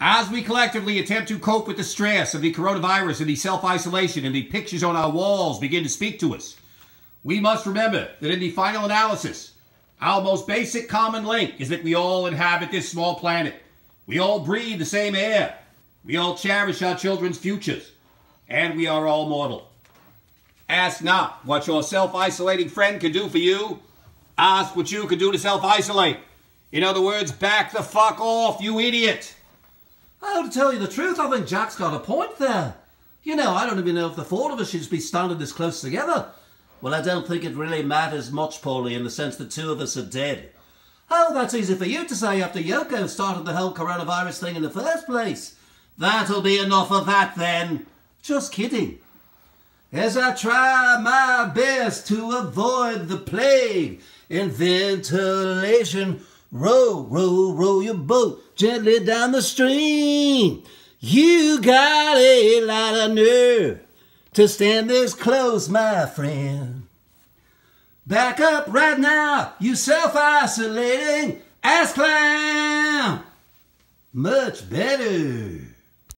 As we collectively attempt to cope with the stress of the coronavirus and the self isolation and the pictures on our walls begin to speak to us, we must remember that in the final analysis, our most basic common link is that we all inhabit this small planet. We all breathe the same air. We all cherish our children's futures. And we are all mortal. Ask not what your self isolating friend can do for you. Ask what you can do to self isolate. In other words, back the fuck off, you idiot. Oh, to tell you the truth, I think Jack's got a point there. You know, I don't even know if the four of us should be standing this close together. Well, I don't think it really matters much, Paulie, in the sense that two of us are dead. Oh, that's easy for you to say after Yoko started the whole coronavirus thing in the first place. That'll be enough of that then. Just kidding. As I try my best to avoid the plague in ventilation, row, row, row your boat gently down the stream. You got a lot of nerve to stand this close, my friend. Back up right now, you self-isolating ass clown. Much better.